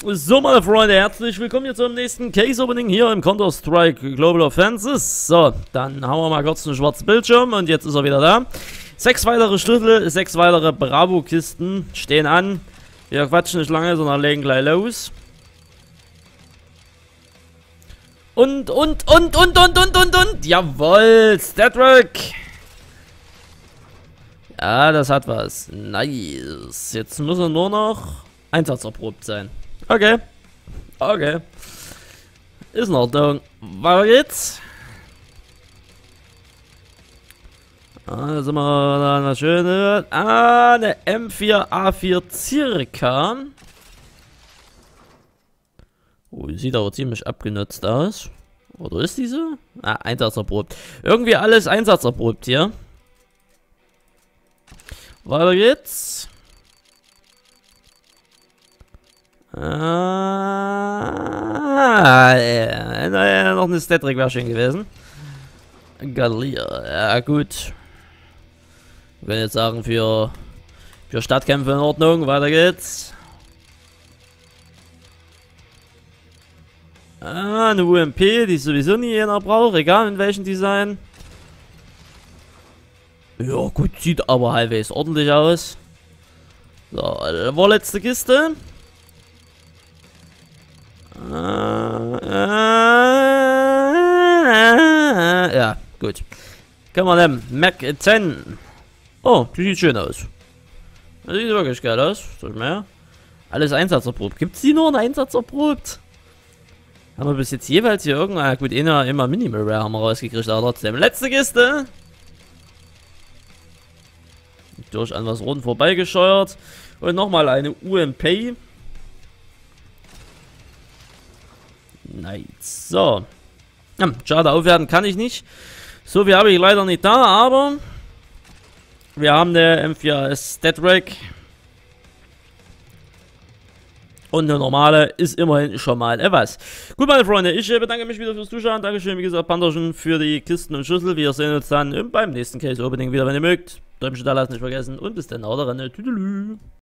So, meine Freunde, herzlich willkommen hier zum nächsten Case-Opening hier im Counter-Strike Global Offenses. So, dann haben wir mal kurz einen schwarzen Bildschirm und jetzt ist er wieder da. Sechs weitere Schlüssel, sechs weitere Bravo-Kisten stehen an. Wir quatschen nicht lange, sondern legen gleich los. Und, und, und, und, und, und, und, und. Jawohl, Statrick. Ja, das hat was. Nice. Jetzt muss er nur noch einsatzerprobt sein. Okay. Okay. Ist in Ordnung. Weiter geht's. Ah, da sind wir da eine schöne. Ah, eine M4A4 circa. Oh, sieht aber ziemlich abgenutzt aus. Oder ist diese? Ah, einsatzerprobt. Irgendwie alles einsatzerprobt hier. Weiter geht's. Ah, naja, noch eine Stattrick wäre schön gewesen. Gallier, ja gut. Wir können jetzt sagen, für, für Stadtkämpfe in Ordnung, weiter geht's. Ah, eine UMP, die sowieso nie jeder braucht, egal in welchem Design. Ja, gut, sieht aber halbwegs ordentlich aus. So, vorletzte Kiste. Ja, gut. Können wir nehmen. Mac 10. Oh, die sieht schön aus. Das sieht wirklich geil aus. Ich mehr? Alles einsatzerprobt. Gibt es die nur in einsatzerprobt? Haben wir bis jetzt jeweils hier irgendein... Gut, immer, immer Minimal Rare haben wir rausgekriegt, aber trotzdem. Letzte Kiste. Durch an was rund vorbeigescheuert. Und nochmal eine UMP. Nice. So. Ja, schade, aufwerten kann ich nicht. So viel habe ich leider nicht da, aber wir haben eine M4S Stat Rack. Und eine normale ist immerhin schon mal etwas. Gut, meine Freunde, ich äh, bedanke mich wieder fürs Zuschauen. Dankeschön, wie gesagt, Panderchen für die Kisten und Schlüssel. Wir sehen uns dann beim nächsten Case Opening wieder, wenn ihr mögt. Däumchen da lassen nicht vergessen. Und bis dann, haut rein. Tüdelü.